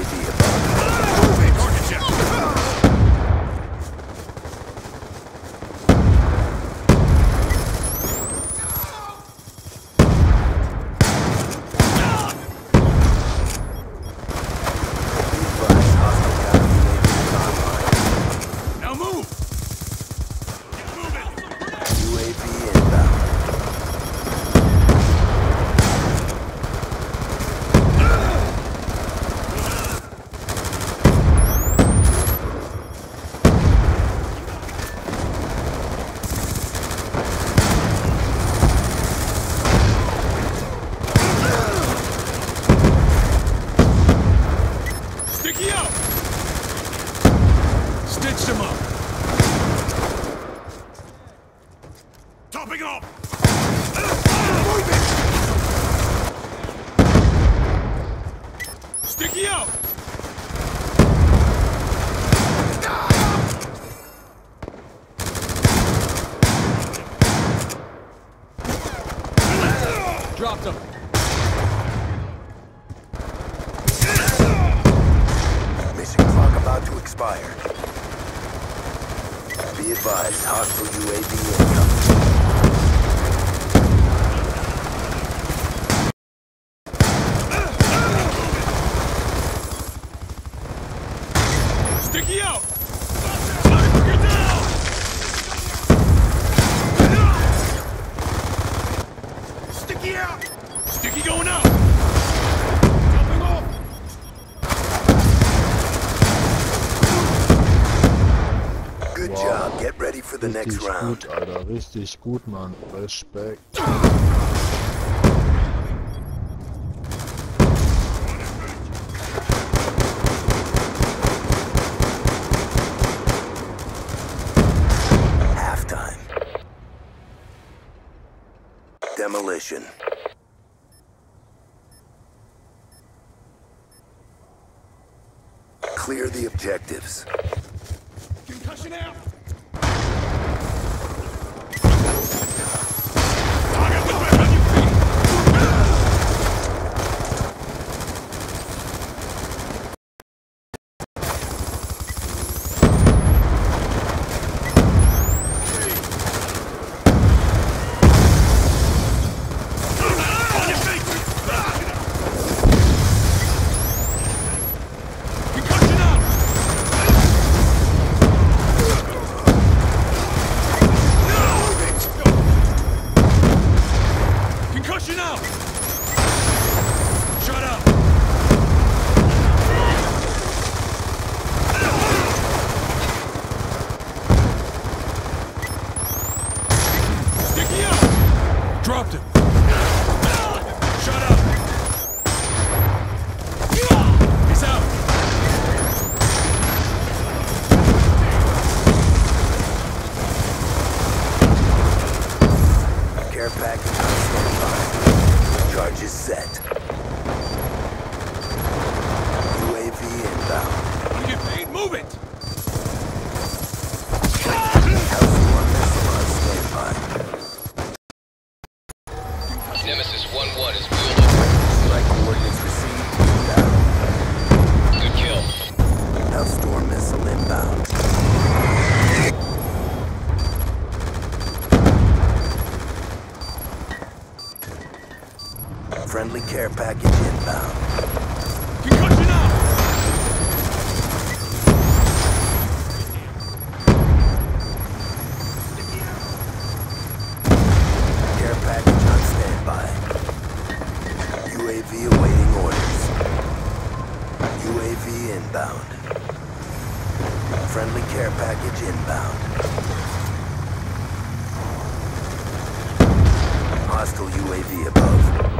idea. Hostile UAV incoming. Sticky out! Get ready for the richtig next round. Gut, Alter. Richtig gut, respect Respekt. Halftime. Demolition. Clear the objectives. Concussion out! Friendly care package inbound. Concussion out! Care package on standby. UAV awaiting orders. UAV inbound. Friendly care package inbound. Hostile UAV above.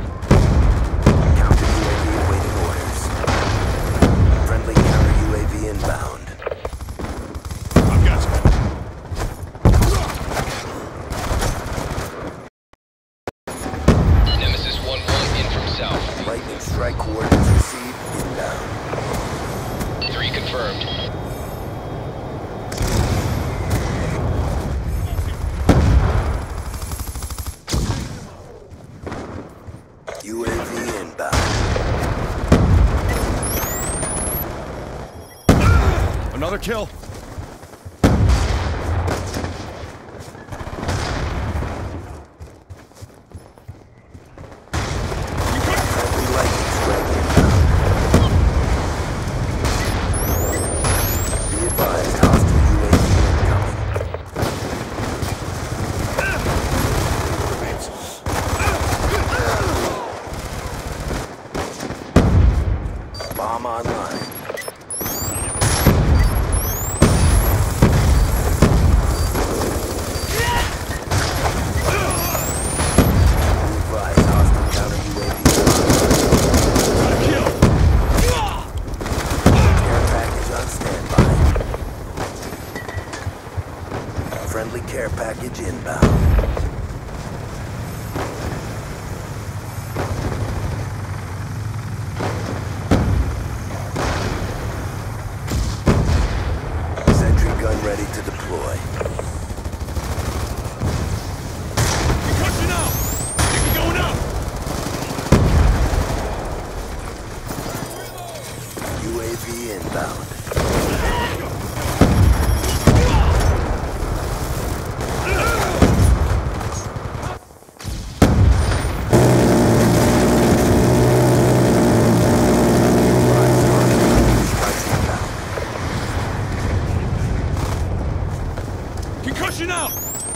kill. ready to deploy. up.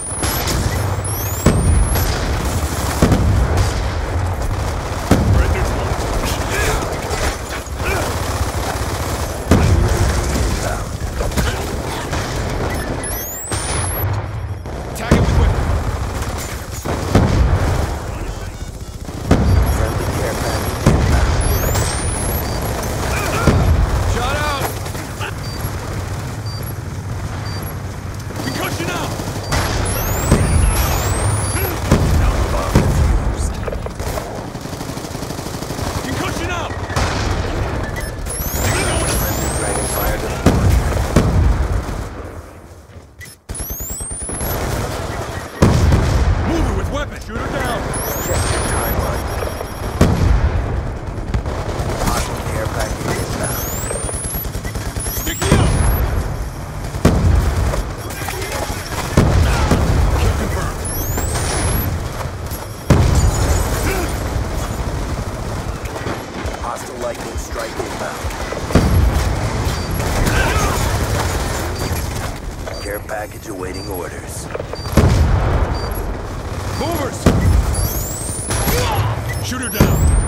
Care package awaiting orders. Movers! Shoot her down!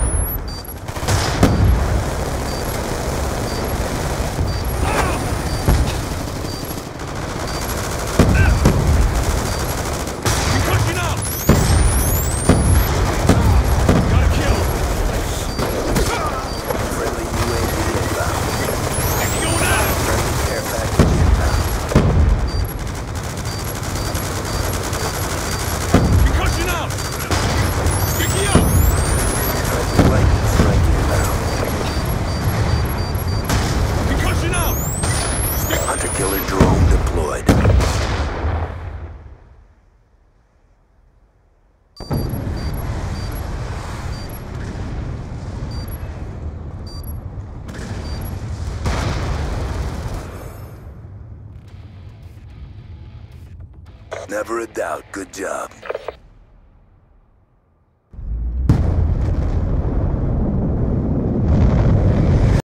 never a doubt. Good job.